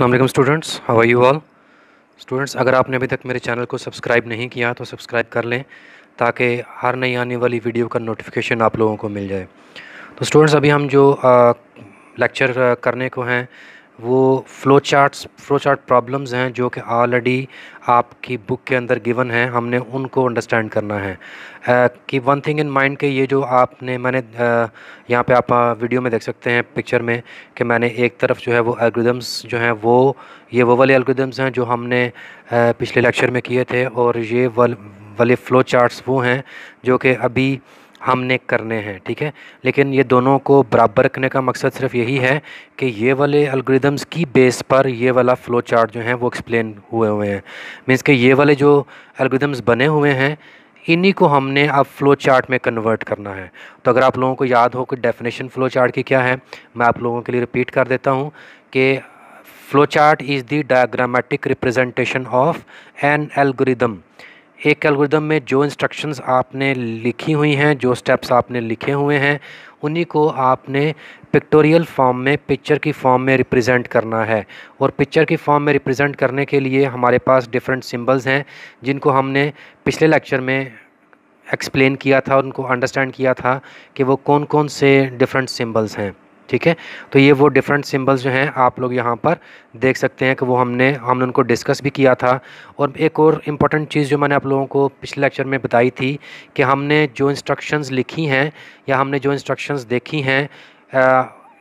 Aslam students are you all students अगर आपने अभी तक मेरे चैनल को सब्सक्राइब नहीं किया तो सब्सक्राइब कर लें, ताकि हर नई आने वाली वीडियो का नोटिफिकेशन आप लोगों को मिल जाए। तो स्टूडेंट्स अभी हम जो लेक्चर करने को हैं वो flow charts flow chart problems हैं जो कि ऑलरेडी आपकी बुक के अंदर गिवन हैं, हमने उनको अंडरस्टैंड करना है। कि वन थिंग इन माइंड के ये जो आपने, मैंने यहाँ पे आप वीडियो में देख सकते हैं पिक्चर में कि मैंने एक तरफ़ जो है वो एल्गोरिदम्स जो हैं वो, ये वो वाले एल्गोरिदम्स हैं जो हमने पिछले लेक्चर में किए थे और ये वाले फ़्लो चार्ट्स वो हैं जो कि अभी हमने करने हैं, ठीक है? लेकिन ये दोनों को बराबर रखने का मकसद सिर्फ़ यही है कि ये वाले अलग्रिदम्स की बेस पर ये वाला फ़्लो चार्ट जो है, वो एक्सप्लेन हुए हुए हैं। मीन्स कि ये वाले जो अलग्रिदम्स बने हुए हैं, इन्हीं को हमने अब फ़्लो चार्ट में कन्वर्ट करना है। तो अगर आप लोगों को याद हो कि डेफिनेशन फ़्लो चार्ट की क्या है, मैं आप लोगों के लिए रिपीट कर देता हूँ कि flow chart is the diagrammatic representation of an algorithm एक एल्गोरिदम में जो इंस्ट्रक्शंस आपने लिखी हुई हैं, जो स्टेप्स आपने लिखे हुए हैं, उन्हीं को आपने पिक्टोरियल फॉर्म में पिक्चर की फॉर्म में रिप्रेजेंट करना है। और पिक्चर की फॉर्म में रिप्रेजेंट करने के लिए हमारे पास डिफरेंट सिंबल्स हैं, जिनको हमने पिछले लेक्चर में एक्सप्लेन किया था, उनको अंडरस्टैंड किया था कि वो कौन कौन से डिफरेंट सिंबल्स हैं। ठीक है? तो ये वो डिफरेंट सिंबल्स जो हैं, आप लोग यहाँ पर देख सकते हैं कि वो हमने हमने उनको डिस्कस भी किया था। और एक और इंपॉर्टेंट चीज़ जो मैंने आप लोगों को पिछले लेक्चर में बताई थी कि हमने जो इंस्ट्रक्शंस लिखी हैं या हमने जो इंस्ट्रक्शंस देखी हैं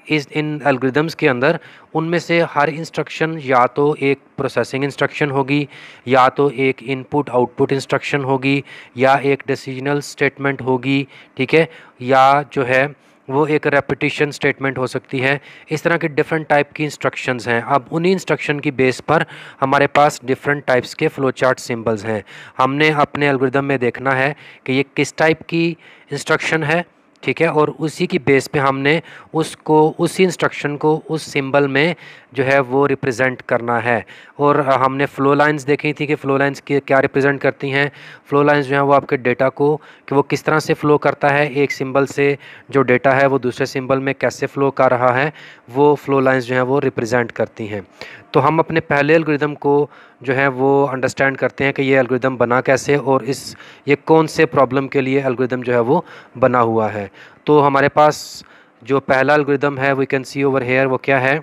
इस, इन एल्गोरिदम्स के अंदर, उनमें से हर इंस्ट्रक्शन या तो एक प्रोसेसिंग इंस्ट्रक्शन होगी, या तो एक इनपुट आउटपुट इंस्ट्रक्शन होगी, या एक डिसीजनल स्टेटमेंट होगी, ठीक है? या जो है वो एक रेपिटिशन स्टेटमेंट हो सकती है। इस तरह के डिफरेंट टाइप की इंस्ट्रक्शंस हैं। अब उन्हीं इंस्ट्रक्शन की बेस पर हमारे पास डिफरेंट टाइप्स के फ़्लो चार्ट सिम्बल्स हैं। हमने अपने एल्गोरिदम में देखना है कि ये किस टाइप की इंस्ट्रक्शन है। ठीक है? और उसी की बेस पे हमने उसको, उसी इंस्ट्रक्शन को, उस सिंबल में जो है वो रिप्रेजेंट करना है। और हमने फ़्लो लाइंस देखी थी कि फ़्लो लाइंस क्या रिप्रेजेंट करती हैं। फ़्लो लाइंस जो हैं वो आपके डेटा को, कि वो किस तरह से फ़्लो करता है। एक सिंबल से जो डेटा है वो दूसरे सिंबल में कैसे फ़्लो कर रहा है, वो फ़्लो लाइंस जो हैं वो रिप्रेजेंट करती हैं। तो हम अपने पहले एल्गोरिदम को जो है वो अंडरस्टैंड करते हैं कि ये एल्गोरिदम बना कैसे और इस, ये कौन से प्रॉब्लम के लिए एल्गोरिदम जो है वो बना हुआ है। तो हमारे पास जो पहला एल्गोरिदम है we can see over here वो क्या है?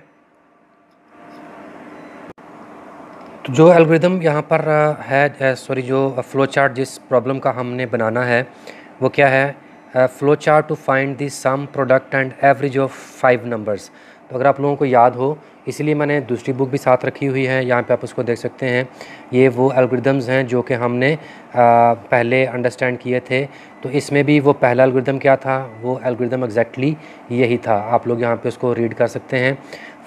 तो जो एल्गोरिदम यहाँ पर है सॉरी जो फ़्लो चार्ट जिस प्रॉब्लम का हमने बनाना है, वो क्या है? Flow chart to find the sum product and average of five numbers तो अगर आप लोगों को याद हो इसीलिए मैंने दूसरी बुक भी साथ रखी हुई है यहाँ पे आप उसको देख सकते हैं। ये वो एल्गोरिदम्स हैं जो कि हमने आ, पहले अंडरस्टैंड किए थे। तो इसमें भी वो पहला एल्गोरिदम क्या था? वो एल्गोरिदम एग्जैक्टली यही था। आप लोग यहाँ पे उसको रीड कर सकते हैं।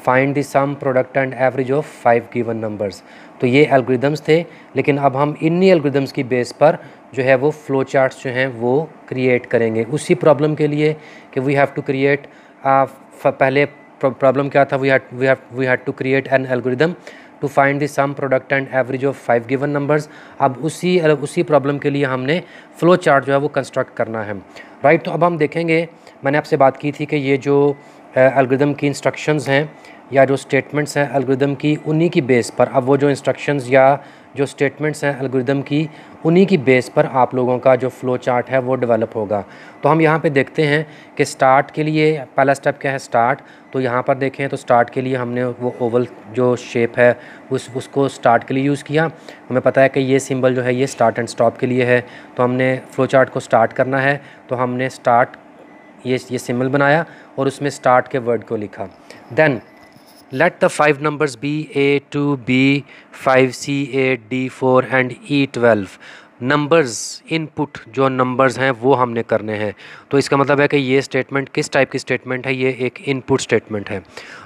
Find the sum product and average of five given numbers तो ये एल्गोरिदम्स थे लेकिन अब हम इन्हीं एल्गोरिदम्स की बेस पर जो है वो फ़्लो चार्ट्स जो हैं वो क्रिएट करेंगे। उसी प्रॉब्लम के लिए कि वी हैव टू क्रिएट पहले प्रॉब्लम क्या था we had we have we had to create an algorithm to find the sum product and average of five given numbers अब उसी उसी प्रॉब्लम के लिए हमने फ्लो चार्ट जो है वो कंस्ट्रक्ट करना है। राइट right, तो अब हम देखेंगे मैंने आपसे बात की थी कि ये जो एल्गोरिदम की इंस्ट्रक्शंस हैं या जो स्टेटमेंट्स हैं एल्गोरिदम की उन्हीं की बेस पर। अब वो जो इंस्ट्रक्शंस या जो स्टेटमेंट्स हैं एल्गोरिदम की, उन्हीं की बेस पर आप लोगों का जो फ़्लो चार्ट है वो डेवलप होगा। तो हम यहाँ पे देखते हैं कि स्टार्ट के लिए पहला स्टेप क्या है? स्टार्ट तो यहाँ पर देखें तो स्टार्ट के लिए हमने वो ओवल जो शेप है, उस, उसको स्टार्ट के लिए यूज़ किया। हमें पता है कि ये सिंबल जो है ये स्टार्ट एंड स्टॉप के लिए है। तो हमने फ़्लो चार्ट को स्टार्ट करना है। तो हमने स्टार्ट ये ये सिंबल बनाया और उसमें स्टार्ट के वर्ड को लिखा। Then let the five numbers be a2 b 5c 8 d4 and e12 numbers input जो नंबर्स हैं, वो हमने करने हैं। तो इसका मतलब है कि ये स्टेटमेंट किस टाइप की स्टेटमेंट है? ये एक इनपुट स्टेटमेंट है।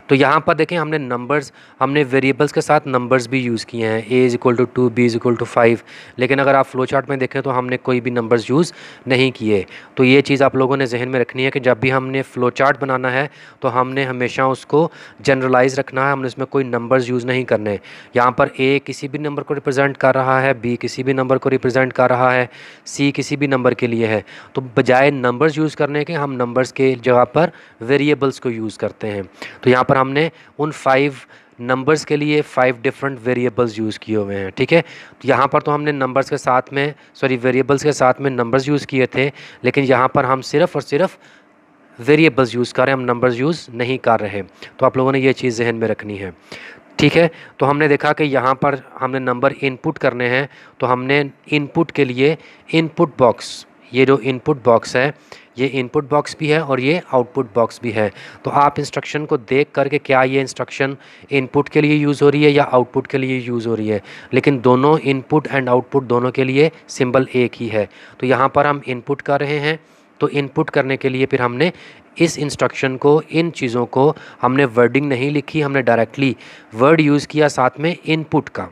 तो यहाँ पर देखें, हमने नंबर्स हमने वेरिएबल्स के साथ नंबर्स भी यूज़ किए हैं। A is equal to two B is equal to five लेकिन अगर आप फ्लो चार्ट में देखें तो हमने कोई भी नंबर्स यूज़ नहीं किए। तो ये चीज़ आप लोगों ने जहन में रखनी है कि जब भी हमने फ़्लो चार्ट बनाना है तो हमने हमेशा उसको जनरलाइज रखना है। हमने उसमें कोई नंबर्स यूज़ नहीं करने। यहाँ पर ए किसी भी नंबर को रिप्रजेंट कर रहा है बी किसी भी नंबर को रिप्रजेंट कर रहा है सी किसी भी नंबर के लिए है। तो बजाय नंबर्स यूज़ करने के, हम नंबर्स के जगह पर वेरिएबल्स को यूज़ करते हैं। तो यहाँ पर हमने उन फाइव नंबर्स के लिए फाइव डिफरेंट वेरिएबल्स यूज़ किए हुए हैं, ठीक है? तो यहाँ पर तो हमने नंबर्स के साथ में सॉरी वेरिएबल्स के साथ में नंबर्स यूज़ किए थे, लेकिन यहाँ पर हम सिर्फ़ और सिर्फ़ वेरिएबल्स यूज़ कर रहे हैं, हम नंबर्स यूज़ नहीं कर रहे तो आप लोगों ने ये चीज़ जहन में रखनी है, ठीक है? तो हमने देखा कि यहाँ पर हमने नंबर इनपुट करने हैं तो हमने इनपुट के लिए इनपुट बॉक्स ये जो इनपुट बॉक्स है ये इनपुट बॉक्स भी है और ये आउटपुट बॉक्स भी है। तो आप इंस्ट्रक्शन को देख करके क्या ये इंस्ट्रक्शन इनपुट के लिए यूज़ हो रही है या आउटपुट के लिए यूज़ हो रही है। लेकिन दोनों इनपुट एंड आउटपुट दोनों के लिए सिंबल एक ही है। तो यहाँ पर हम इनपुट कर रहे हैं। तो इनपुट करने के लिए फिर हमने इस इंस्ट्रक्शन को, इन चीज़ों को हमने वर्डिंग नहीं लिखी, हमने डायरेक्टली वर्ड यूज़ किया साथ में इनपुट का।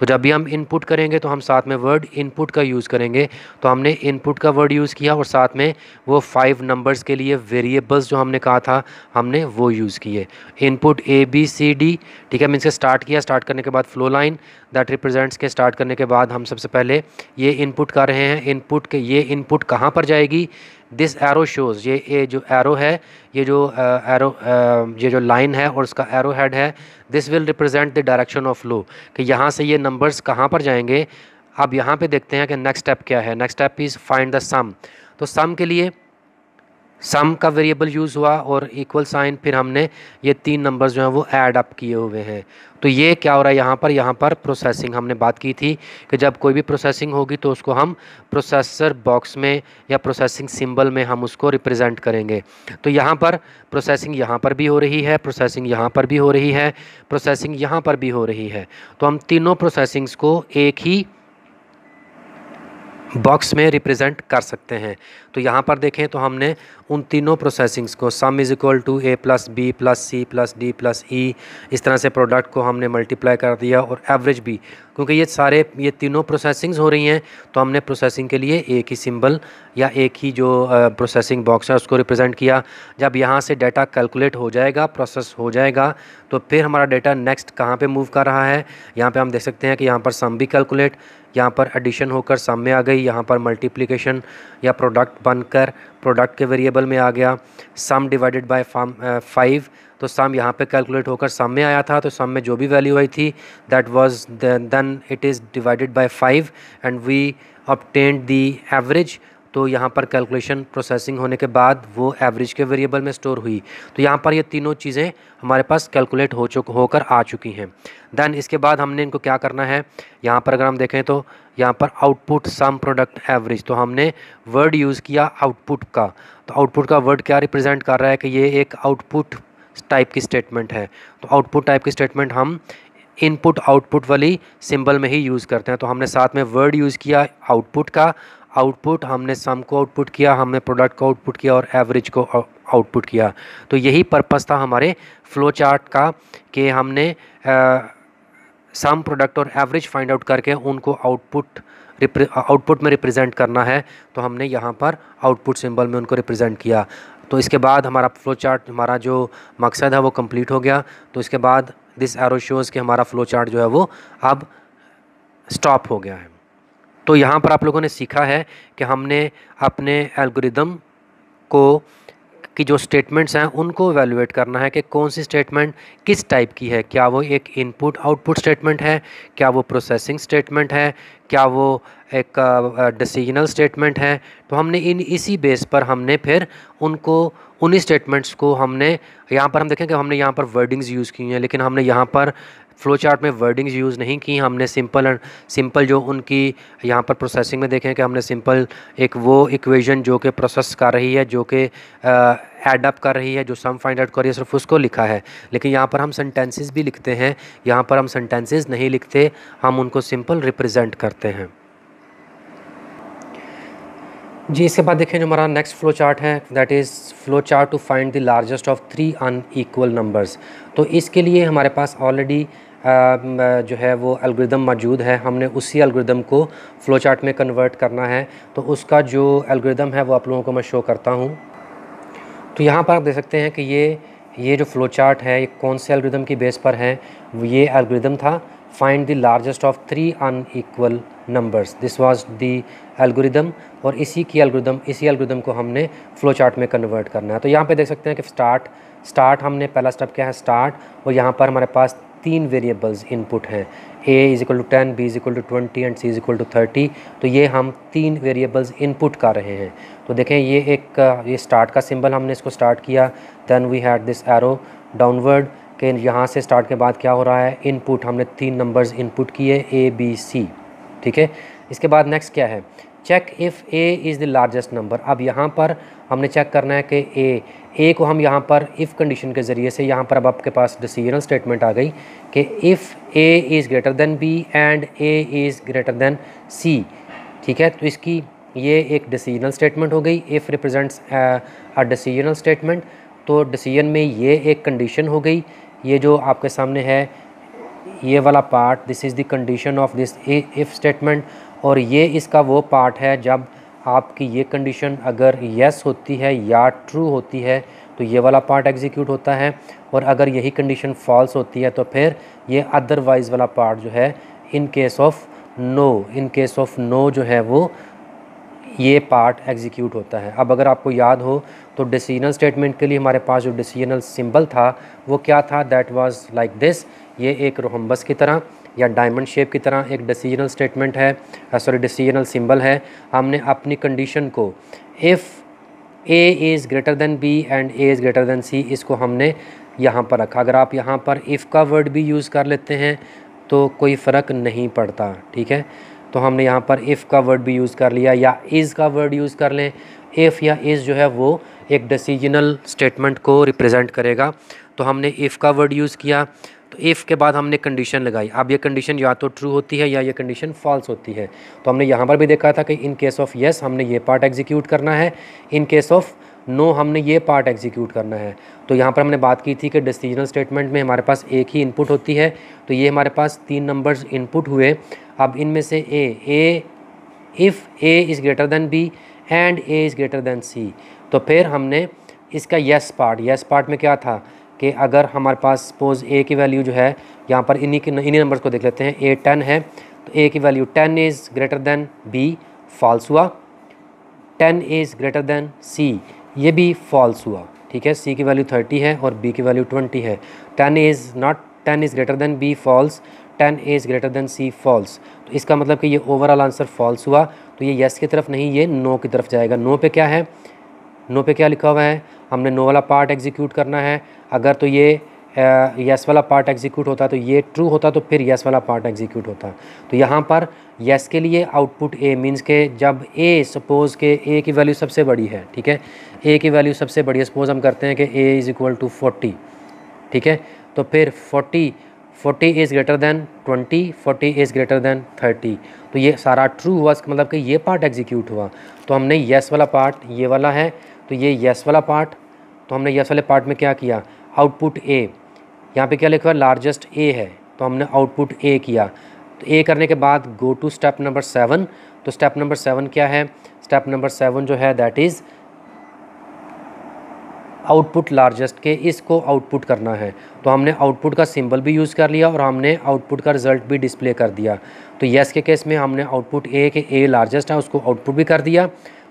तो जब भी हम इनपुट करेंगे तो हम साथ में वर्ड इनपुट का यूज़ करेंगे। तो हमने इनपुट का वर्ड यूज़ किया और साथ में वो फाइव नंबर्स के लिए वेरिएबल्स जो हमने कहा था, हमने वो यूज़ किए। Input A B C D ठीक है मीन से स्टार्ट किया। स्टार्ट करने के बाद फ्लो लाइन दैट रिप्रेजेंट्स के स्टार्ट करने के बाद हम सबसे पहले ये इनपुट कर रहे हैं। इनपुट के, ये इनपुट कहाँ पर जाएगी? दिस एरो शोज़ ये ये जो एरो है, ये जो एरो ये जो लाइन है और उसका एरो हेड है this will represent the direction of flow कि यहाँ से ये नंबर्स कहाँ पर जाएँगे? अब यहाँ पे देखते हैं कि नेक्स्ट स्टेप क्या है। Next step is find the sum तो सम के लिए सम का वेरिएबल यूज़ हुआ और इक्वल साइन फिर हमने ये तीन नंबर्स जो हैं वो ऐड अप किए हुए हैं। तो ये क्या हो रहा है यहाँ पर? यहाँ पर प्रोसेसिंग हमने बात की थी कि जब कोई भी प्रोसेसिंग होगी तो उसको हम प्रोसेसर बॉक्स में या प्रोसेसिंग सिंबल में हम उसको रिप्रेजेंट करेंगे। तो यहाँ पर प्रोसेसिंग यहाँ पर भी हो रही है प्रोसेसिंग यहाँ पर भी हो रही है प्रोसेसिंग यहाँ पर भी हो रही है। तो हम तीनों प्रोसेसिंग्स को एक ही बॉक्स में रिप्रेजेंट कर सकते हैं। तो यहाँ पर देखें तो हमने उन तीनों प्रोसेसिंग्स को sum is equal to A plus B plus C plus D plus E इस तरह से प्रोडक्ट को हमने मल्टीप्लाई कर दिया और एवरेज भी। क्योंकि ये सारे, ये तीनों प्रोसेसिंग्स हो रही हैं तो हमने प्रोसेसिंग के लिए एक ही सिंबल या एक ही जो प्रोसेसिंग बॉक्स है उसको रिप्रेजेंट किया। जब यहाँ से डाटा कैलकुलेट हो जाएगा प्रोसेस हो जाएगा तो फिर हमारा डाटा नेक्स्ट कहाँ पर मूव कर रहा है? यहाँ पर हम देख सकते हैं कि यहाँ पर सम भी कैलकुलेट यहाँ पर एडिशन होकर सम में आ गई। यहाँ पर मल्टीप्लिकेशन या प्रोडक्ट बनकर प्रोडक्ट के वेरिएबल में आ गया। सम डिवाइडेड बाय फाइव तो सम यहाँ पे कैलकुलेट होकर सम में आया था। तो सम में जो भी वैल्यू आई थी that was then it is divided by five and we obtained the average तो यहाँ पर कैलकुलेशन प्रोसेसिंग होने के बाद वो एवरेज के वेरिएबल में स्टोर हुई। तो यहाँ पर ये तीनों चीज़ें हमारे पास कैलकुलेट हो चुक, होकर आ चुकी हैं। देन इसके बाद हमने इनको क्या करना है? यहाँ पर अगर हम देखें तो यहाँ पर आउटपुट सम प्रोडक्ट एवरेज तो हमने वर्ड यूज़ किया आउटपुट का। तो आउटपुट का वर्ड क्या रिप्रेजेंट कर रहा है कि ये एक आउटपुट टाइप की स्टेटमेंट है। तो आउटपुट टाइप की स्टेटमेंट हम इनपुट आउटपुट वाली सिंबल में ही यूज़ करते हैं। तो हमने साथ में वर्ड यूज़ किया आउटपुट का आउटपुट, हमने सम को आउटपुट किया, हमने प्रोडक्ट को आउटपुट किया और एवरेज को आउटपुट किया। तो यही पर्पज़ था हमारे फ्लो चार्ट का कि हमने सम प्रोडक्ट और एवरेज फाइंड आउट करके उनको आउटपुट आउटपुट में रिप्रेजेंट करना है। तो हमने यहाँ पर आउटपुट सिंबल में उनको रिप्रेजेंट किया। तो इसके बाद हमारा फ्लो चार्ट, हमारा जो मकसद है वो कंप्लीट हो गया। तो इसके बाद दिस एरो शोज़ कि हमारा फ्लो चार्ट जो है वो अब स्टॉप हो गया है। तो यहाँ पर आप लोगों ने सीखा है कि हमने अपने एल्गोरिदम को, की जो स्टेटमेंट्स हैं, उनको एवेलुएट करना है कि कौन सी स्टेटमेंट किस टाइप की है। क्या वो एक इनपुट आउटपुट स्टेटमेंट है? क्या वो प्रोसेसिंग स्टेटमेंट है? क्या वो एक डिसीजनल स्टेटमेंट है? तो हमने इन, इसी बेस पर हमने फिर उनको, उन्हीं स्टेटमेंट्स को हमने, यहाँ पर हम देखें कि हमने यहाँ पर वर्डिंग्स यूज़ की हैं, लेकिन हमने यहाँ पर फ्लो चार्ट में वर्डिंग्स यूज़ नहीं की, हमने सिंपल एंड सिंपल जो उनकी यहाँ पर प्रोसेसिंग में देखें कि हमने सिंपल एक वो इक्वेशन जो कि प्रोसेस कर रही है, जो कि एड अप कर रही है, जो सम फाइंड आउट कर रही है, सिर्फ़ उसको लिखा है। लेकिन यहाँ पर हम सेंटेंसेस भी लिखते हैं, यहाँ पर हम सेंटेंसेस नहीं लिखते, हम उनको सिंपल रिप्रेजेंट करते हैं। जी, इसके बाद देखें जो हमारा नेक्स्ट फ्लो चार्ट है that is flow chart to find the largest of three unequal numbers तो इसके लिए हमारे पास ऑलरेडी जो है वो अलगोरिदम मौजूद है। हमने उसी अलगोरिदम को फ़्लो चार्ट में कन्वर्ट करना है। तो उसका जो अलगोरिदम है वो आप लोगों को मैं शो करता हूँ। तो यहाँ पर आप देख सकते हैं कि ये ये जो फ़्लो चार्ट है, ये कौन से अलगोरिदम की बेस पर है? ये अलगोरिदम था find the largest of three unequal numbers this was the algorithm और इसी की एल्गोरिदम इसी एल्गोरिदम को हमने फ्लो चार्ट में कन्वर्ट करना है। तो यहाँ पे देख सकते हैं कि स्टार्ट स्टार्ट हमने पहला स्टेप क्या है? स्टार्ट और यहाँ पर हमारे पास तीन वेरिएबल्स इनपुट हैं। A is equal to ten B is equal to twenty and C is equal to thirty तो ये हम तीन वेरिएबल्स इनपुट कर रहे हैं। तो देखें, ये एक, ये स्टार्ट का सिंबल हमने इसको स्टार्ट किया। Then we had this arrow downward कि यहाँ से स्टार्ट के बाद क्या हो रहा है? इनपुट हमने तीन नंबर्स इनपुट किए ए बी सी ठीक है? इसके बाद नेक्स्ट क्या है? Check if A is the largest number अब यहाँ पर हमने चेक करना है कि ए ए को हम यहाँ पर इफ़ कंडीशन के ज़रिए से यहाँ पर अब आपके पास डिसीजनल स्टेटमेंट आ गई कि if A is greater than B and A is greater than C ठीक है? तो इसकी ये एक डिसीजनल स्टेटमेंट हो गई। If represents a decisional statement तो डिसीज़न में ये एक कंडीशन हो गई। ये जो आपके सामने है, ये वाला part this is the condition of this if statement और ये इसका वो पार्ट है जब आपकी ये कंडीशन अगर येस होती है या ट्रू होती है तो ये वाला पार्ट एग्जीक्यूट होता है। और अगर यही कंडीशन फॉल्स होती है तो फिर ये अदरवाइज़ वाला पार्ट जो है in case of no in case of no जो है वो ये पार्ट एग्जीक्यूट होता है। अब अगर आपको याद हो तो डिसीजनल स्टेटमेंट के लिए हमारे पास जो डिसीजनल सिंबल था, वो क्या था? दैट वाज लाइक दिस ये एक रोहम्बस की तरह। या डायमंड शेप की तरह एक डिसीजनल स्टेटमेंट है सॉरी डिसीजनल सिंबल है। हमने अपनी कंडीशन को if A is greater than B and A is greater than C इसको हमने यहाँ पर रखा। अगर आप यहाँ पर इफ़ का वर्ड भी यूज़ कर लेते हैं तो कोई फ़र्क नहीं पड़ता, ठीक है? तो हमने यहाँ पर इफ़ का वर्ड भी यूज़ कर लिया या इज़ का वर्ड यूज़ कर लें। इफ़ या इज़ जो है वो एक डिसीजनल स्टेटमेंट को रिप्रेजेंट करेगा। तो हमने इफ़ का वर्ड यूज़ किया। तो इफ़ के बाद हमने कंडीशन लगाई। अब ये कंडीशन या तो ट्रू होती है या ये कंडीशन फॉल्स होती है। तो हमने यहाँ पर भी देखा था कि इन केस ऑफ़ येस हमने ये पार्ट एग्जीक्यूट करना है। इन केस ऑफ़ नो हमने ये पार्ट एग्जीक्यूट करना है। तो यहाँ पर हमने बात की थी कि डिसीजनल स्टेटमेंट में हमारे पास एक ही इनपुट होती है। तो ये हमारे पास तीन नंबर्स इनपुट हुए। अब इनमें से A A if A is greater than B and A is greater than C तो फिर हमने इसका येस पार्ट येस पार्ट में क्या था? कि अगर हमारे पास सपोज़ ए की वैल्यू जो है, यहाँ पर इन्हीं के इन्हीं नंबर्स को देख लेते हैं ए टेन है तो ए की value ten is greater than B false हुआ। Ten is greater than C ये भी फॉल्स हुआ, ठीक है? सी की वैल्यू थर्टी है और बी की वैल्यू ट्वेंटी है। Ten is not ten is greater than B false ten is greater than C false तो इसका मतलब कि ये ओवरऑल आंसर फॉल्स हुआ तो ये येस की तरफ़ नहीं, ये नो की तरफ़ जाएगा। नो पे क्या है? नो पे क्या लिखा हुआ है? हमने नो वाला पार्ट एग्जीक्यूट करना है अगर तो ये यस वाला पार्ट एग्जीक्यूट होता तो ये ट्रू होता तो फिर यस वाला पार्ट एग्जीक्यूट होता। तो यहाँ पर यस के लिए आउटपुट ए मींस के जब ए सपोज़ के ए की वैल्यू सबसे बड़ी है, ठीक है? ए की वैल्यू सबसे बड़ी है सपोज़ हम करते हैं कि A is equal to forty ठीक है? तो फिर forty forty is greater than twenty forty is greater than thirty तो ये सारा ट्रू हुआ, इसका मतलब कि ये पार्ट एग्जीक्यूट हुआ। तो हमने यस वाला पार्ट ये वाला है तो ये यस वाला पार्ट तो हमने यस वाले पार्ट में क्या किया? आउटपुट ए यहाँ पे क्या लिखा है? लार्जेस्ट ए है। तो हमने आउटपुट ए किया। तो ए करने के बाद go to step number seven तो स्टेप नंबर सेवन क्या है? स्टेप नंबर सेवन जो है दैट इज़ आउटपुट लार्जेस्ट के इसको आउटपुट करना है। तो हमने आउटपुट का सिंबल भी यूज़ कर लिया और हमने आउटपुट का रिज़ल्ट भी डिस्प्ले कर दिया। तो येस के केस में हमने आउटपुट ए के ए लार्जेस्ट है, उसको आउटपुट भी कर दिया।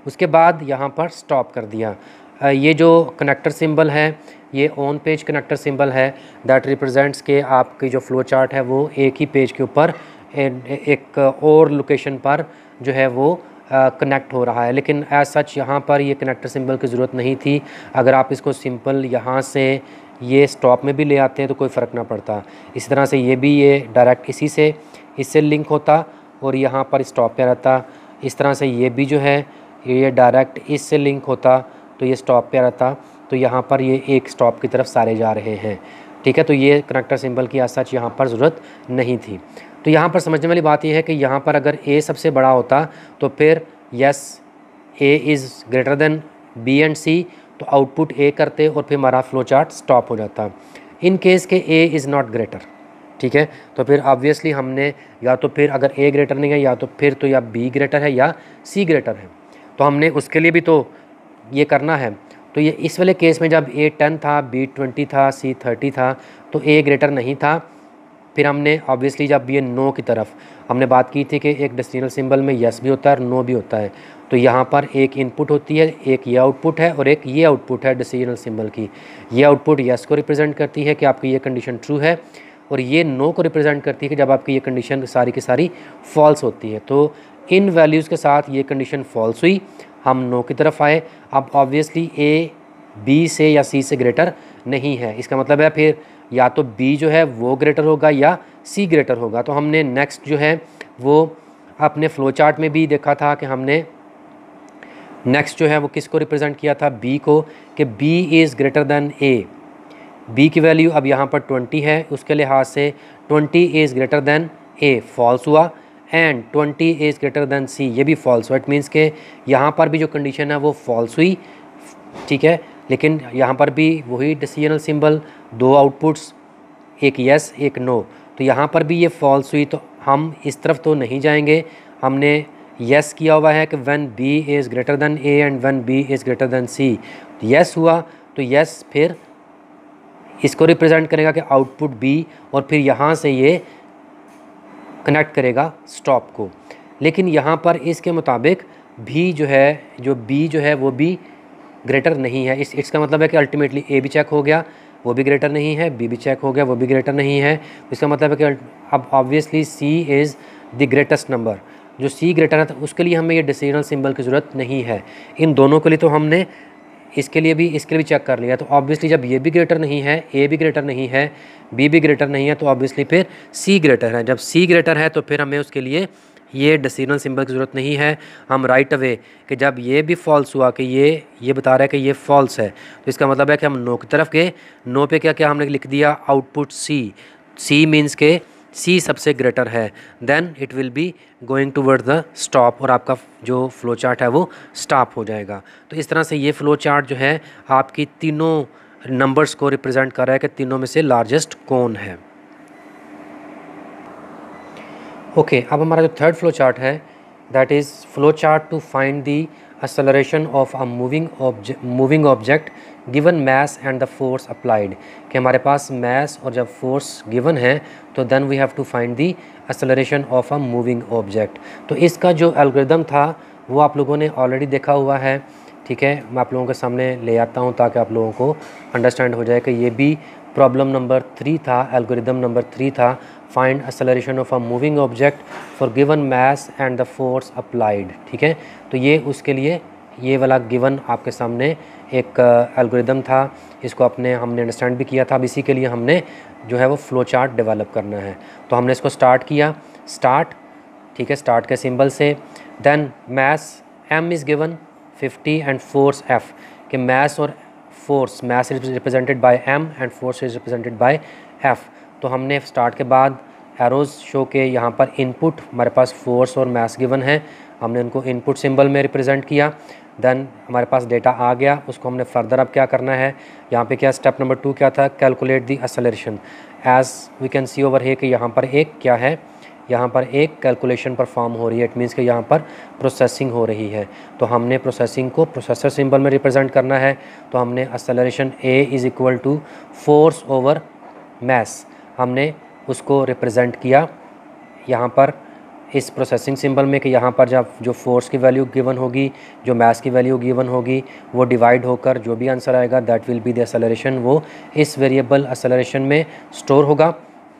उसके बाद यहाँ पर स्टॉप कर दिया। ये जो कनेक्टर सिंबल है, ये ऑन पेज कनेक्टर सिंबल है दैट रिप्रेजेंट्स के आपकी जो फ्लो चार्ट है वो एक ही पेज के ऊपर एक और लोकेशन पर जो है वो कनेक्ट हो रहा है। लेकिन एज सच यहाँ पर ये कनेक्टर सिंबल की ज़रूरत नहीं थी। अगर आप इसको सिंपल यहाँ से ये स्टॉप में भी ले आते हैं तो कोई फ़र्क ना पड़ता। इसी तरह से ये भी ये डायरेक्ट इसी से, इससे लिंक होता और यहाँ पर स्टॉप पे रहता। इस तरह से ये भी जो है, ये डायरेक्ट इससे लिंक होता। तो ये स्टॉप पे रहता तो यहाँ पर ये एक स्टॉप की तरफ़ सारे जा रहे हैं। ठीक है तो ये कनेक्टर सिंबल की आज सच यहाँ पर ज़रूरत नहीं थी। तो यहाँ पर समझने वाली बात यह है कि यहाँ पर अगर ए सबसे बड़ा होता तो फिर yes A is greater than B and C तो आउटपुट ए करते और फिर हमारा फ्लो चार्ट स्टॉप हो जाता। इन केस के ए इज़ नॉट ग्रेटर ठीक है तो फिर ऑब्वियसली हमने या तो फिर अगर ए ग्रेटर नहीं है, या तो फिर तो या बी ग्रेटर है या सी ग्रेटर है। तो हमने उसके लिए भी तो ये करना है। तो ये इस वाले केस में जब ए टेन था बी ट्वेंटी था सी थर्टी था तो ए ग्रेटर नहीं था। फिर हमने ऑब्वियसली जब ये नो की तरफ़, हमने बात की थी कि एक डेसिमल सिंबल में यस भी होता है और नो भी होता है। तो यहाँ पर एक इनपुट होती है, एक ये आउटपुट है और एक ये आउटपुट है डेसिमल सिंबल की। ये आउटपुट यस को रिप्रेजेंट करती है कि आपकी ये कंडीशन ट्रू है और ये नो को रिप्रेजेंट करती है कि जब आपकी ये कंडीशन सारी की सारी फॉल्स होती है। तो इन वैल्यूज़ के साथ ये कंडीशन फॉल्स हुई हम नो की तरफ़ आए। अब ऑब्वियसली ए बी से या सी से ग्रेटर नहीं है। इसका मतलब है फिर या तो बी जो है वो ग्रेटर होगा या सी ग्रेटर होगा। तो हमने नेक्स्ट जो है वो अपने फ्लो चार्ट में भी देखा था कि हमने नेक्स्ट जो है वो किसको रिप्रेजेंट किया था? बी को कि B is greater than A B की वैल्यू अब यहाँ पर ट्वेंटी है। उसके लिहाज से twenty is greater than A false हुआ। And twenty is greater than C ये भी फॉल्स हुआ इट मीन्स के यहाँ पर भी जो कंडीशन है वो फॉल्स हुई ठीक है लेकिन यहाँ पर भी वही डिसीजनल सिंबल दो आउटपुट्स एक यस yes, एक नो no. तो यहाँ पर भी ये फॉल्स हुई तो हम इस तरफ़ तो नहीं जाएँगे हमने यस yes किया हुआ है कि when B is greater than A and when B is greater than C yes हुआ तो यस yes फिर इसको रिप्रेजेंट करेगा कि आउटपुट बी और फिर यहाँ से ये कनेक्ट करेगा स्टॉप को। लेकिन यहाँ पर इसके मुताबिक भी जो है, जो बी जो है, वो भी ग्रेटर नहीं है। इस, इसका मतलब है कि अल्टीमेटली ए भी चेक हो गया, वो भी ग्रेटर नहीं है बी भी चेक हो गया, वो भी ग्रेटर नहीं है। इसका मतलब है कि अब obviously C is the greatest number जो सी ग्रेटर है तो उसके लिए हमें ये डिसीजनल सिंबल की ज़रूरत नहीं है। इन दोनों के लिए तो हमने इसके लिए भी, इसके लिए भी चेक कर लिया। तो ऑब्वियसली जब ये भी ग्रेटर नहीं है ए भी ग्रेटर नहीं है बी भी ग्रेटर नहीं है तो ऑब्वियसली फिर सी ग्रेटर है। जब सी ग्रेटर है तो फिर हमें उसके लिए ये डिसीजनल सिंबल की ज़रूरत नहीं है। हम राइट अवे कि जब ये भी फॉल्स हुआ कि ये ये बता रहा है कि ये फॉल्स है तो इसका मतलब है कि हम नो की तरफ़ गए। नो पे क्या क्या हमने लिख दिया? आउटपुट सी सी मीन्स के सी सबसे ग्रेटर है. Then it will be going toward the stop और आपका जो फ्लो चार्ट है वो स्टॉप हो जाएगा. तो इस तरह से ये फ्लो चार्ट जो है आपकी तीनों नंबर्स को रिप्रेजेंट कर रहा है कि तीनों में से लार्जेस्ट कौन है. ओके okay, अब हमारा जो थर्ड फ्लो चार्ट है is flow chart to find the acceleration of a moving object moving object given mass and the force applied कि हमारे पास mass और जब force given है तो then we have to find the acceleration of a moving object तो इसका जो algorithm था वो आप लोगों ने already देखा हुआ है ठीक है मैं आप लोगों के सामने ले आता हूँ ताकि आप लोगों को अंडरस्टैंड हो जाए कि ये भी प्रॉब्लम नंबर थ्री था एल्गोरिदम नंबर थ्री था find acceleration of a moving object for given mass and the force applied ठीक है? तो ये उसके लिए ये वाला गिवन आपके सामने एक एल्गोरिदम uh, था। इसको अपने हमने अंडरस्टैंड भी किया था। अब इसी के लिए हमने जो है वो फ्लो चार्ट डेवलप करना है। तो हमने इसको स्टार्ट किया। स्टार्ट ठीक है स्टार्ट के सिंबल से। Then mass M is given 50 and force F कि मैस और force mass is represented by M and force is represented by F तो हमने स्टार्ट के बाद एरोज़ शो के यहाँ पर इनपुट हमारे पास फोर्स और मैस गिवन है। हमने उनको इनपुट सिंबल में रिप्रेजेंट किया। देन हमारे पास डेटा आ गया। उसको हमने फर्दर अब क्या करना है? यहाँ पे क्या स्टेप नंबर टू क्या था? Calculate the acceleration as we can see over है कि यहाँ पर एक क्या है? यहाँ पर एक कैलकुलेशन परफॉर्म हो रही है। इट मीन्स कि यहाँ पर प्रोसेसिंग हो रही है। तो हमने प्रोसेसिंग को प्रोसेसर सिंबल में रिप्रेजेंट करना है। तो हमने acceleration A is equal to force over mass हमने उसको रिप्रेजेंट किया। यहाँ पर, इस प्रोसेसिंग सिंबल में कि यहाँ पर जब जो फोर्स की वैल्यू गिवन होगी, जो मैस की वैल्यू गिवन होगी, वो डिवाइड होकर जो भी आंसर आएगा that will be the acceleration वो इस वेरिएबल एसेलरेशन में स्टोर होगा।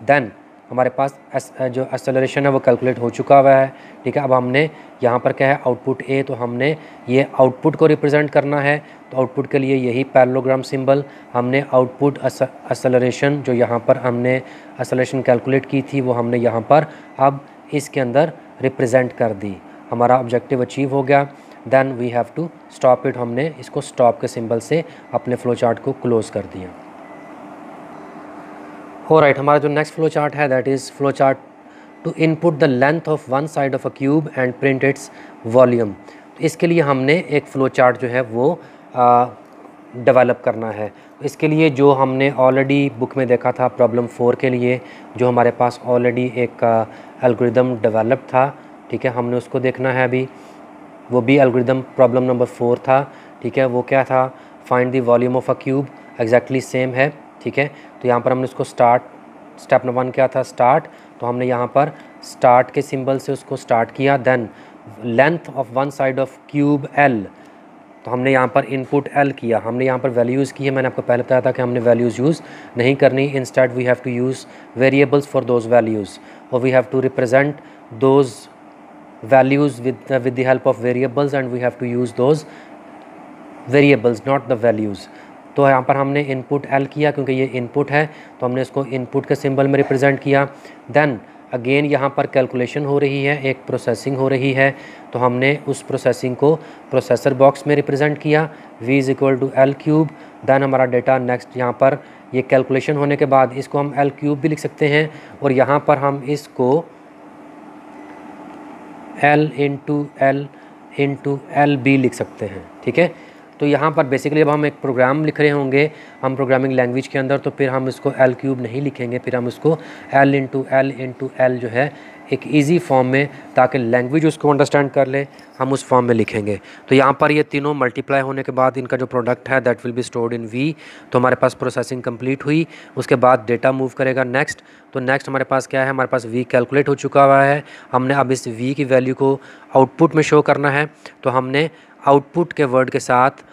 देन हमारे पास जो एक्सेलरेशन है, वो कैलकुलेट हो चुका हुआ है। ठीक है, अब हमने यहाँ पर क्या है आउटपुट ए तो हमने ये आउटपुट को रिप्रेजेंट करना है। तो आउटपुट के लिए यही पैरलोग्राम सिंबल हमने आउटपुट एक्सेलरेशन जो यहाँ पर हमने एक्सेलरेशन कैलकुलेट की थी, वो हमने यहाँ पर अब इसके अंदर रिप्रेजेंट कर दी। हमारा ऑब्जेक्टिव अचीव हो गया। Then we have to stop it हमने इसको स्टॉप के सिंबल से अपने फ्लो चार्ट को क्लोज़ कर दिया। हो राइट हमारा जो नेक्स्ट फ्लो चार्ट है that is flow chart to input the length of one side of a cube and print its volume इसके लिए हमने एक फ्लो चार्ट जो है वो डेवलप करना है। इसके लिए जो हमने ऑलरेडी बुक में देखा था प्रॉब्लम फोर के लिए, जो हमारे पास ऑलरेडी एक एल्गोरिदम डेवलप था, ठीक है, हमने उसको देखना है अभी। वो भी एल्गोरिदम प्रॉब्लम नंबर फोर था, ठीक है, वो क्या था? Find the volume of a cube exactly same है, ठीक है? तो यहाँ पर हमने उसको स्टार्ट स्टेप नंबर वन क्या था स्टार्ट तो हमने यहाँ पर स्टार्ट के सिंबल से उसको स्टार्ट किया then length of one side of cube L तो हमने यहाँ पर इनपुट एल किया। हमने यहाँ पर वैल्यूज़ की है, मैंने आपको पहले बताया था कि हमने वैल्यूज़ यूज़ नहीं करनी instead we have to use variables for those values और we have to represent those values with with the help of variables and we have to use those variables not the values तो यहाँ पर हमने input L किया क्योंकि ये input है तो हमने इसको इनपुट के सिंबल में रिप्रेजेंट किया। देन अगेन यहाँ पर कैलकुलेशन हो रही है, एक प्रोसेसिंग हो रही है तो हमने उस प्रोसेसिंग को प्रोसेसर बॉक्स में रिप्रेजेंट किया। V is equal to L cube then हमारा डेटा नेक्स्ट यहाँ पर, ये कैलकुलेशन होने के बाद इसको हम एल क्यूब भी लिख सकते हैं और यहाँ पर हम इसको L into L into L B लिख सकते हैं, ठीक है? तो यहाँ पर बेसिकली अब हम एक प्रोग्राम लिख रहे होंगे, हम प्रोग्रामिंग लैंग्वेज के अंदर तो फिर हम इसको एल क्यूब नहीं लिखेंगे, फिर हम उसको L into L into L जो है, एक इजी फॉर्म में ताकि लैंग्वेज उसको अंडरस्टैंड कर ले, हम उस फॉर्म में लिखेंगे। तो यहाँ पर ये तीनों मल्टीप्लाई होने के बाद इनका जो प्रोडक्ट है that will be stored in V तो हमारे पास प्रोसेसिंग कंप्लीट हुई, उसके बाद डेटा मूव करेगा नेक्स्ट तो नेक्स्ट हमारे पास क्या है, हमारे पास वी कैलकुलेट हो चुका हुआ है, हमने अब इस वी की वैल्यू को आउटपुट में शो करना है तो हमने आउटपुट के वर्ड के साथ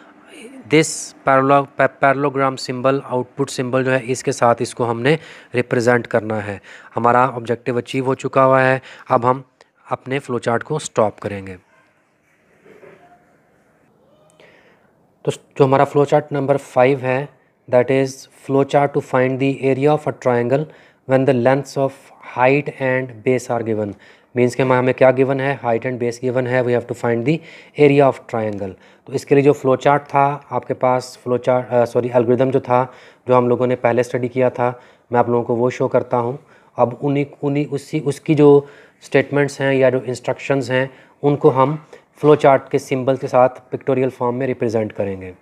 this parallelogram symbol output symbol जो है, इसके साथ इसको हमने रिप्रेजेंट करना है। हमारा ऑब्जेक्टिव अचीव हो चुका हुआ है। अब हम अपने फ्लो चार्ट को स्टॉप करेंगे। तो जो हमारा फ्लो चार्ट नंबर फाइव है that is flow chart to find the area of a triangle when the lengths of height and base are given means के हमें क्या गिवन है? हाइट एंड बेस गिवन है. We have to find the area of triangle तो इसके लिए जो flow chart था, आपके पास फ्लो चार्ट सॉरी एल्गोरिदम जो था, जो हम लोगों ने पहले स्टडी किया था, मैं आप लोगों को वो शो करता हूँ। अब उन्हीं उन्हीं, उसी, उसकी जो स्टेटमेंट्स हैं या जो इंस्ट्रक्शंस हैं, उनको हम फ्लो चार्ट के सिंबल के साथ पिक्टोरियल फॉर्म में रिप्रेजेंट करेंगे।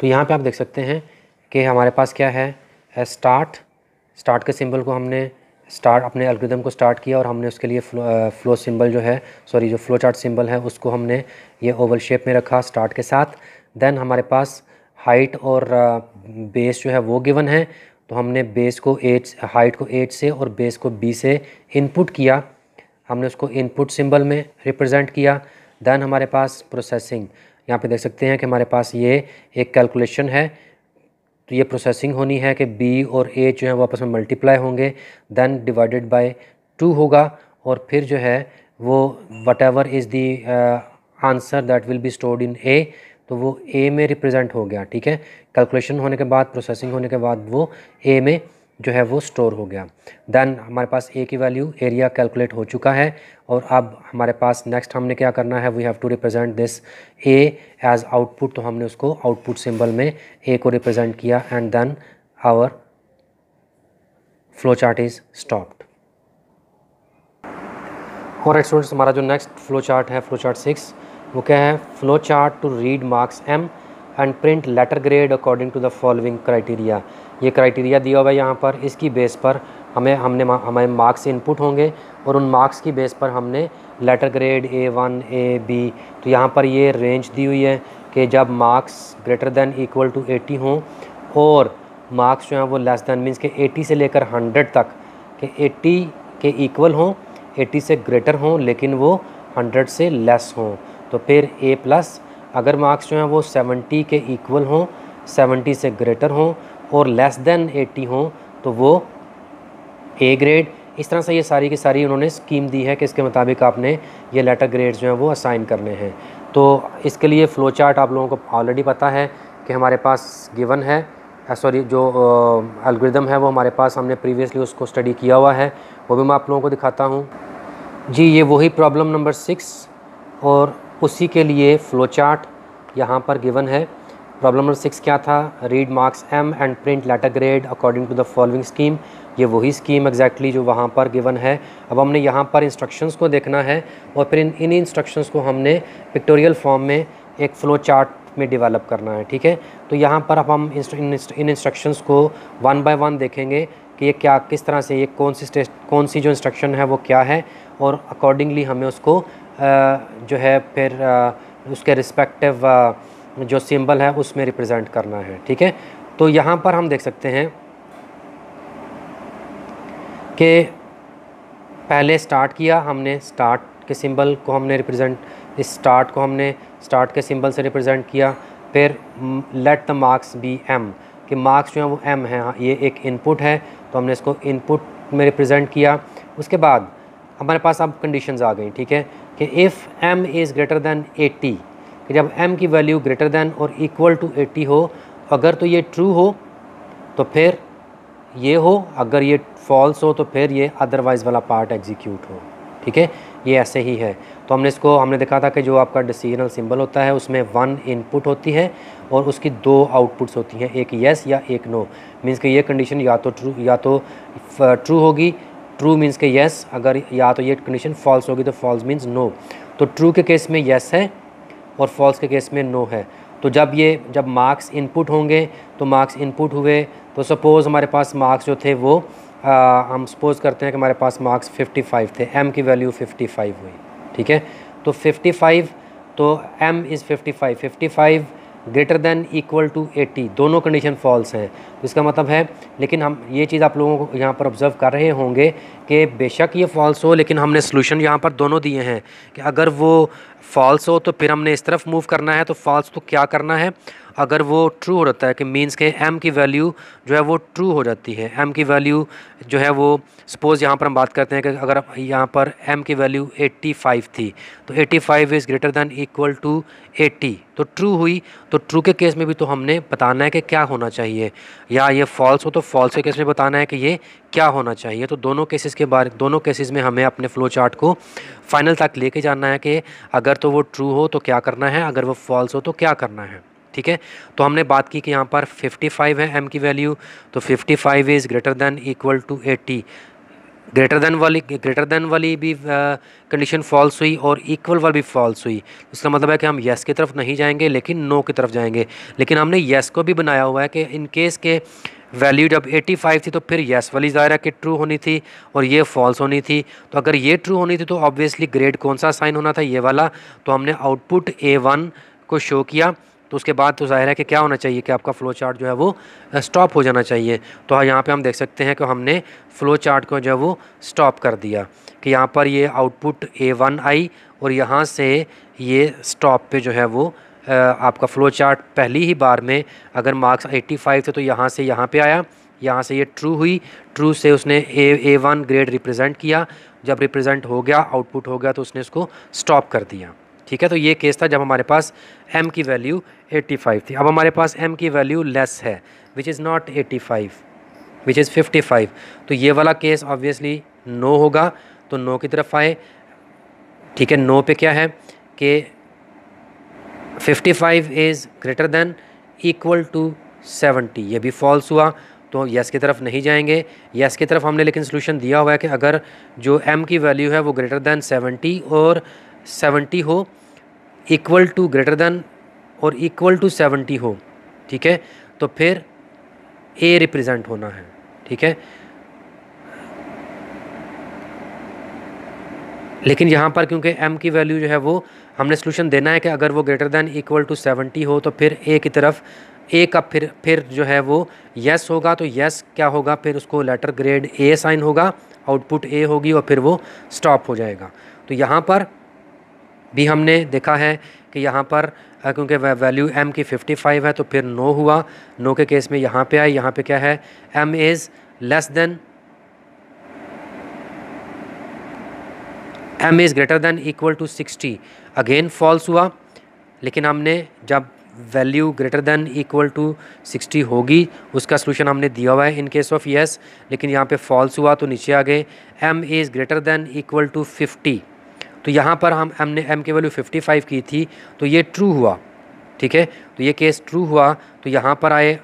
तो यहाँ पे आप देख सकते हैं कि हमारे पास क्या है? स्टार्ट स्टार्ट के सिंबल को हमने स्टार्ट, अपने एल्गोरिदम को स्टार्ट किया और हमने उसके लिए फ्लो फ्लो सिंबल जो है सॉरी जो फ्लो चार्ट सिंबल है, उसको हमने ये ओवल शेप में रखा स्टार्ट के साथ। देन हमारे पास हाइट और बेस जो है वो गिवन है। तो हमने बेस को एट हाइट को एट से और बेस को बी से इनपुट किया। हमने उसको इनपुट सिंबल में रिप्रेजेंट किया। देन हमारे पास प्रोसेसिंग यहाँ पे देख सकते हैं कि हमारे पास ये एक कैलकुलेशन है। तो ये प्रोसेसिंग होनी है कि बी और ए जो है वो आपस में मल्टीप्लाई होंगे देन डिवाइडेड बाई टू होगा और फिर जो है वो whatever is the answer that will be stored in A तो वो ए में रिप्रेजेंट हो गया, ठीक है? कैलकुलेशन होने के बाद प्रोसेसिंग होने के बाद वो ए में जो है वो स्टोर हो गया। देन हमारे पास ए की वैल्यू एरिया कैलकुलेट हो चुका है और अब हमारे पास नेक्स्ट हमने क्या करना है we have to represent this A as output तो हमने उसको आउटपुट सिंबल में ए को रिप्रेजेंट किया and then our flow chart is stopped और स्टूडेंट्स हमारा जो नेक्स्ट फ्लो चार्ट है फ्लो चार्ट सिक्स वो क्या है? Flow chart to read marks M and print letter grade according to the following criteria ये क्राइटेरिया दिया हुआ है यहाँ पर। इसकी बेस पर हमें हमने हमें मार्क्स इनपुट होंगे और उन मार्क्स की बेस पर हमने letter grade A one A B तो यहाँ पर ये रेंज दी हुई है कि जब marks greater than equal to eighty हों और मार्क्स जो हैं वो लेस दैन मीन्स के एटी से लेकर हंड्रेड तक के एट्टी के इक्वल हों एट्टी से ग्रेटर हों, लेकिन वो हंड्रेड से लेस हों। तो फिर ए प्लस अगर मार्क्स जो हैं वो सेवेंटी के इक्वल हों सेवेंटी से ग्रेटर हों और लेस देन एट्टी हों तो वो ए ग्रेड इस तरह से ये सारी की सारी उन्होंने स्कीम दी है कि इसके मुताबिक आपने ये लेटर ग्रेड्स जो हैं वो असाइन करने हैं। तो इसके लिए फ़्लो चार्ट आप लोगों को ऑलरेडी पता है कि हमारे पास गिवन है सॉरी जो एल्गोरिदम है वो हमारे पास हमने प्रीवियसली उसको स्टडी किया हुआ है, वो भी मैं आप लोगों को दिखाता हूँ। जी, ये वही प्रॉब्लम नंबर सिक्स और उसी के लिए फ़्लो चार्ट यहाँ पर गिवन है। प्रॉब्लम नंबर सिक्स क्या था? Read marks M and print letter grade according to the following scheme ये वही स्कीम एग्जैक्टली जो वहाँ पर गिवन है। अब हमने यहाँ पर इंस्ट्रक्शंस को देखना है और फिर इन इन इंस्ट्रक्शंस को हमने पिक्टोरियल फॉर्म में एक फ़्लो चार्ट में डेवलप करना है ठीक है? तो यहाँ पर अब हम इन इंस्ट्रक्शंस को वन बाय वन देखेंगे कि ये क्या किस तरह से ये कौन सी कौन सी जो इंस्ट्रक्शन है वो क्या है और अकॉर्डिंगली हमें उसको आ, जो है फिर आ, उसके रिस्पेक्टिव जो सिंबल है उसमें रिप्रेजेंट करना है ठीक है? तो यहाँ पर हम देख सकते हैं कि पहले स्टार्ट किया हमने स्टार्ट के सिंबल को हमने रिप्रेजेंट इस स्टार्ट को हमने स्टार्ट के सिंबल से रिप्रेजेंट किया फिर let the marks be M कि मार्क्स जो है वो एम है हाँ, ये एक इनपुट है तो हमने इसको इनपुट में रिप्रेजेंट किया। उसके बाद हमारे पास अब कंडीशंस आ गई ठीक है? कि if M is greater than eighty कि जब एम की वैल्यू ग्रेटर दैन और इक्वल टू एट्टी हो, अगर तो ये ट्रू हो तो फिर ये हो, अगर ये फॉल्स हो तो फिर ये अदरवाइज़ वाला पार्ट एग्जीक्यूट हो। ठीक है? ये ऐसे ही है। तो हमने इसको, हमने देखा था कि जो आपका डिसीजनल सिंबल होता है, उसमें वन इनपुट होती है और उसकी दो आउटपुट्स होती हैं, एक येस या एक नो मीन्स कि ये कंडीशन या तो ट्रू या तो ट्रू होगी। ट्रू मीन्स के येस अगर या तो ये कंडीशन फॉल्स होगी तो फॉल्स मीन्स नो तो ट्रू के केस में येस है और फॉल्स के केस में नो है। तो जब ये जब मार्क्स इनपुट होंगे तो मार्क्स इनपुट हुए। तो सपोज़ हमारे पास मार्क्स जो थे वो आ, हम सपोज़ करते हैं कि हमारे पास मार्क्स 55 थे। एम की वैल्यू 55 हुई ठीक है? तो 55 तो M is 55 55 greater than equal to 80 दोनों कंडीशन फॉल्स हैं। तो इसका मतलब है लेकिन हम ये चीज़ आप लोगों को यहाँ पर ऑब्ज़र्व कर रहे होंगे कि बेशक ये फॉल्स हो, लेकिन हमने सोल्यूशन यहाँ पर दोनों दिए हैं कि अगर वो फॉल्स हो तो फिर हमने इस तरफ़ मूव करना है तो फॉल्स तो क्या करना है? अगर वो ट्रू हो जाता है कि मीन्स के एम की वैल्यू जो है वो ट्रू हो जाती है। एम की वैल्यू जो है वो सपोज़ यहाँ पर हम बात करते हैं कि अगर यहाँ पर एम की वैल्यू 85 थी तो 85 five is greater than equal to 80 तो ट्रू हुई तो ट्रू के केस में भी तो हमने बताना है कि क्या होना चाहिए। या ये फॉल्स हो तो फॉल्स के केस में बताना है कि ये क्या होना चाहिए? तो दोनों केसेस के बारे, दोनों केसेस में हमें अपने फ़्लो चार्ट को फाइनल तक लेके जाना है कि अगर तो वो ट्रू हो तो क्या करना है, अगर वो फॉल्स हो तो क्या करना है, ठीक है? तो हमने बात की कि यहाँ पर 55 है एम की वैल्यू तो 55 five is greater than equal to 80 greater than वाली, ग्रेटर देन वाली भी कंडीशन फॉल्स हुई और इक्वल वाली भी फॉल्स हुई। इसका मतलब है कि हम येस की तरफ़ नहीं जाएँगे, लेकिन नो की तरफ़ जाएँगे। लेकिन हमने येस को भी बनाया हुआ है कि इन केस के वैल्यू जब 85 थी तो फिर येस वाली ज़ाहिर कि ट्रू होनी थी और ये फॉल्स होनी थी। तो अगर ये ट्रू होनी थी तो ऑब्वियसली ग्रेड कौन सा साइन होना था? ये वाला। तो हमने आउटपुट ए वन को शो किया। तो उसके बाद तो ज़ाहिर है कि क्या होना चाहिए कि आपका फ़्लो चार्ट जो है वो स्टॉप हो जाना चाहिए। तो यहाँ पे हम देख सकते हैं कि हमने फ़्लो चार्ट को जो है वो स्टॉप कर दिया कि यहाँ पर ये आउटपुट ए वन आई और यहाँ से ये स्टॉप पे जो है वो आपका फ़्लो चार्ट पहली ही बार में अगर मार्क्स 85 थे तो यहाँ से यहाँ पे आया। यहाँ से ये ट्रू हुई। ट्रू से उसने A A one grade represent किया। जब रिप्रेजेंट हो गया आउटपुट हो गया तो उसने उसको स्टॉप कर दिया। ठीक है? तो ये केस था जब हमारे पास एम की वैल्यू 85 थी। अब हमारे पास एम की वैल्यू लेस है which is not 85 which is 55 तो ये वाला केस ऑब्वियसली नो होगा तो नो की तरफ़ आए। ठीक है नो पे क्या है? कि 55 is greater than equal to 70 ये भी फॉल्स हुआ तो यस की तरफ़ नहीं जाएँगे। यस की तरफ़ हमने लेकिन सोल्यूशन दिया हुआ है कि अगर जो एम की वैल्यू है वो ग्रेटर देन 70 और सेवेंटी हो, इक्वल टू ग्रेटर देन और इक्वल टू सेवेंटी हो, ठीक है? तो फिर ए रिप्रेजेंट होना है, ठीक है? लेकिन यहाँ पर क्योंकि m की वैल्यू जो है वो हमने सोल्यूशन देना है कि अगर वो greater than equal to seventy हो तो फिर ए की तरफ़ ए का फिर फिर जो है वो यस होगा तो यस क्या होगा? फिर उसको लेटर ग्रेड ए साइन होगा आउटपुट ए होगी और फिर वो स्टॉप हो जाएगा। तो यहाँ पर भी हमने देखा है कि यहाँ पर क्योंकि वैल्यू एम की 55 है तो फिर नो हुआ। नो के केस में यहाँ पे आए, यहाँ पे क्या है? M is less than M is greater than equal to 60 again false हुआ, लेकिन हमने जब value greater than equal to 60 होगी, उसका सोल्यूशन हमने दिया हुआ है इन केस ऑफ़ येस लेकिन यहाँ पे फॉल्स हुआ तो नीचे आ गए। M is greater than equal to 50 तो यहाँ पर हम, हमने एम की वैल्यू 55 की थी तो ये ट्रू हुआ, ठीक है? तो ये केस ट्रू हुआ तो यहाँ पर आए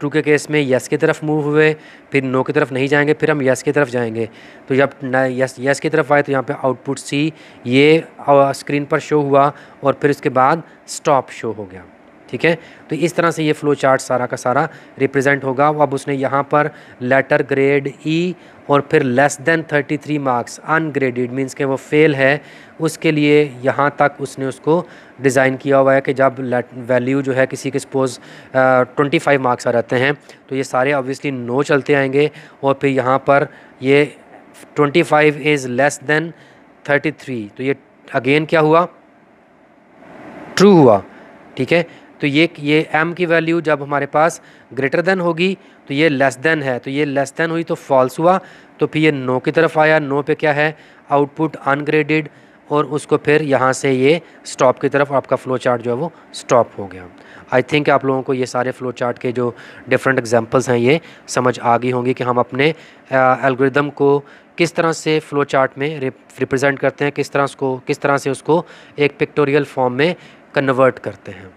ट्रू के केस में यस की तरफ़ मूव हुए, फिर नो की तरफ़ नहीं जाएँगे, फिर हम यस की तरफ़ जाएँगे। तो जब यस यस की तरफ़ आए तो यहाँ पे आउटपुट सी ये स्क्रीन पर शो हुआ, और फिर उसके बाद स्टॉप शो हो गया, ठीक है? तो इस तरह से ये फ्लो चार्ट सारा का सारा रिप्रेजेंट होगा। अब उसने यहाँ पर लेटर ग्रेड ई और फिर less than 33 marks ungraded means के वो फेल है, उसके लिए यहाँ तक उसने उसको डिज़ाइन किया हुआ है कि जब वैल्यू जो है किसी के सपोज़ ट्वेंटी फाइव मार्क्स आ जाते हैं तो ये सारे ऑब्वियसली नो चलते आएँगे और फिर यहाँ पर ये twenty five is less than thirty three तो ये अगेन क्या हुआ? ट्रू हुआ, ठीक है? तो ये ये m की वैल्यू जब हमारे पास ग्रेटर देन होगी तो ये लेस देन है तो ये लेस देन हुई तो फॉल्स हुआ तो फिर ये नो की तरफ़ आया। नो पे क्या है? आउटपुट अनग्रेडेड और उसको फिर यहाँ से ये स्टॉप की तरफ़ आपका फ़्लो चार्ट जो है वो स्टॉप हो गया। आई थिंक आप लोगों को ये सारे फ़्लो चार्ट के जो डिफरेंट एग्जांपल्स हैं ये समझ आ गई होंगी कि हम अपने एल्गोरिदम को किस तरह से फ़्लो चार्ट में रिप्रेजेंट करते हैं, किस तरह उसको, किस तरह से उसको एक पिक्टोरियल फॉर्म में कन्वर्ट करते हैं।